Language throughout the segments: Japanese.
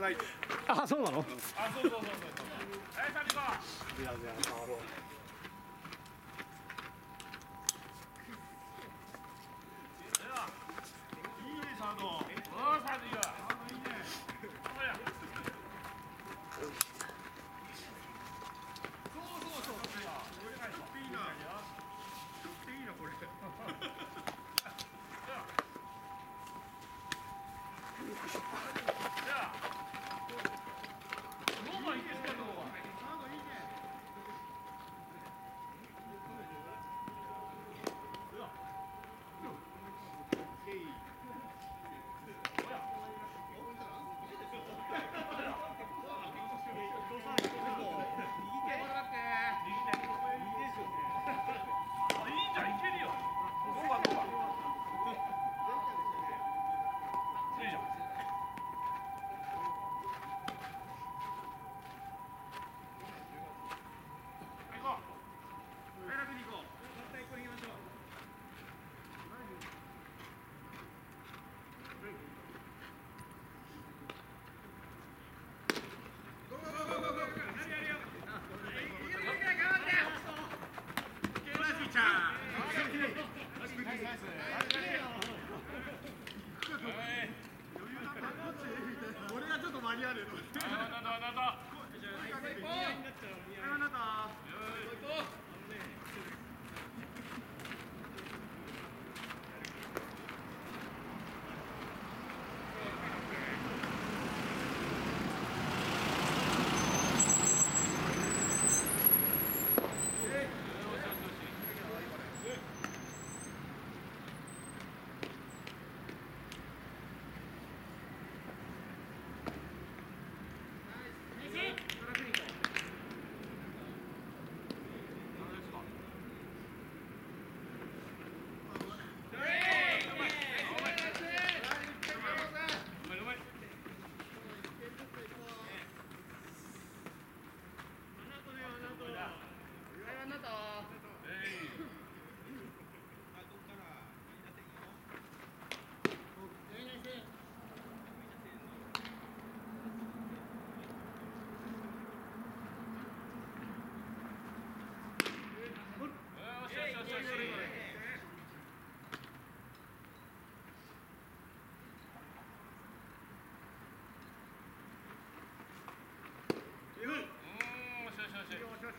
さんあそうなの、あそうそうそうそうさう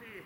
い。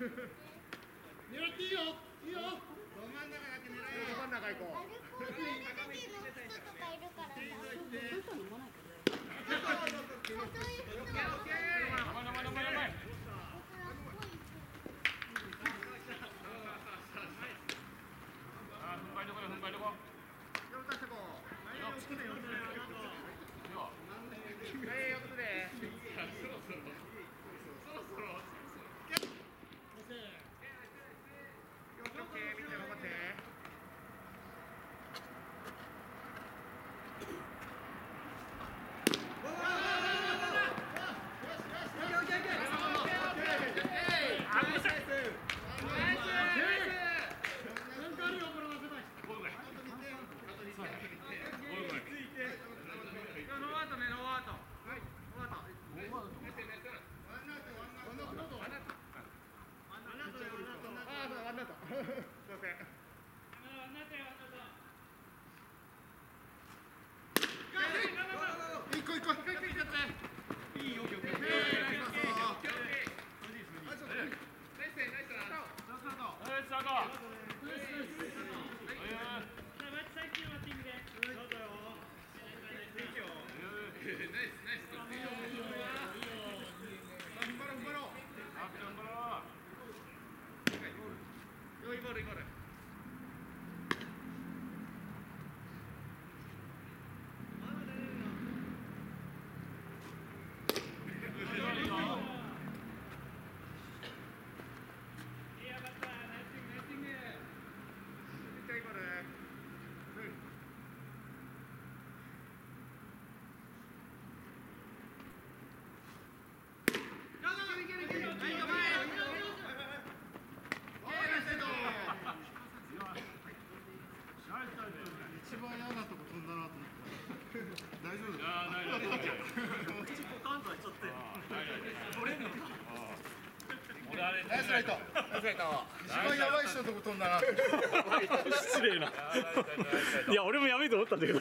狙っていいよいいよど真ん中だけ狙えど真ん中行こう人とかいるからさ。せん。口ポカンとはちょっと取れんのか俺あれナイスライト。一番やばい人のとこ飛んだな。失礼ないや俺もやめると思ったんだけど、